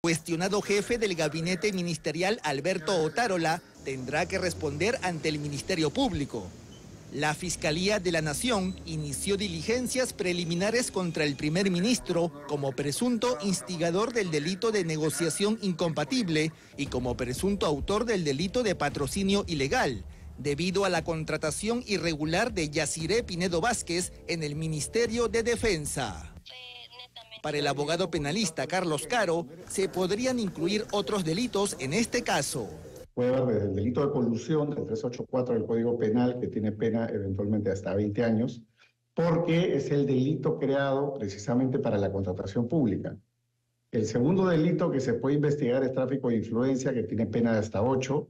Cuestionado jefe del gabinete ministerial Alberto Otárola tendrá que responder ante el Ministerio Público. La Fiscalía de la Nación inició diligencias preliminares contra el primer ministro como presunto instigador del delito de negociación incompatible y como presunto autor del delito de patrocinio ilegal, debido a la contratación irregular de Yaciré Pinedo Vázquez en el Ministerio de Defensa. Para el abogado penalista Carlos Caro, se podrían incluir otros delitos en este caso puede haber el delito de colusión del 384 del Código Penal, que tiene pena eventualmente hasta 20 años, porque es el delito creado precisamente para la contratación pública. El segundo delito que se puede investigar es tráfico de influencia, que tiene pena de hasta 8,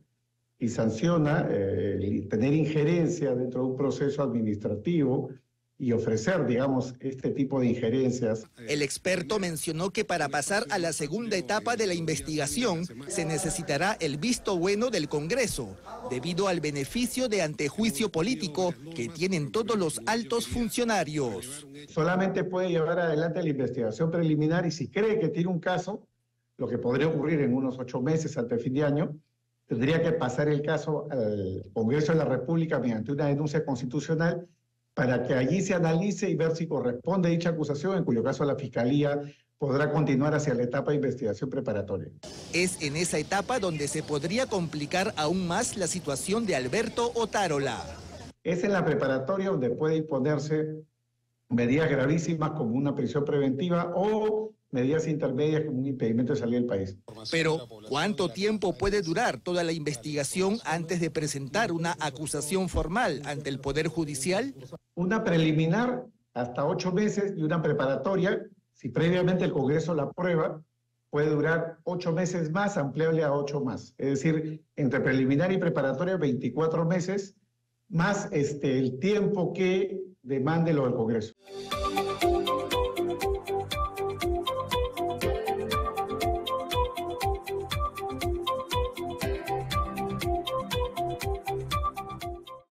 y sanciona eh, tener injerencia dentro de un proceso administrativo y ofrecer, digamos, este tipo de injerencias. El experto mencionó que para pasar a la segunda etapa de la investigación se necesitará el visto bueno del Congreso, debido al beneficio de antejuicio político que tienen todos los altos funcionarios. Solamente puede llevar adelante la investigación preliminar y si cree que tiene un caso, lo que podría ocurrir en unos ocho meses hasta el fin de año, tendría que pasar el caso al Congreso de la República mediante una denuncia constitucional para que allí se analice y ver si corresponde dicha acusación, en cuyo caso la Fiscalía podrá continuar hacia la etapa de investigación preparatoria. Es en esa etapa donde se podría complicar aún más la situación de Alberto Otárola. Es en la preparatoria donde puede imponerse medidas gravísimas como una prisión preventiva o medidas intermedias como un impedimento de salir del país. Pero, ¿cuánto tiempo puede durar toda la investigación antes de presentar una acusación formal ante el Poder Judicial? Una preliminar hasta ocho meses y una preparatoria, si previamente el Congreso la aprueba, puede durar ocho meses más, ampliable a ocho más. Es decir, entre preliminar y preparatoria, 24 meses, más este, el tiempo que demande lo del Congreso.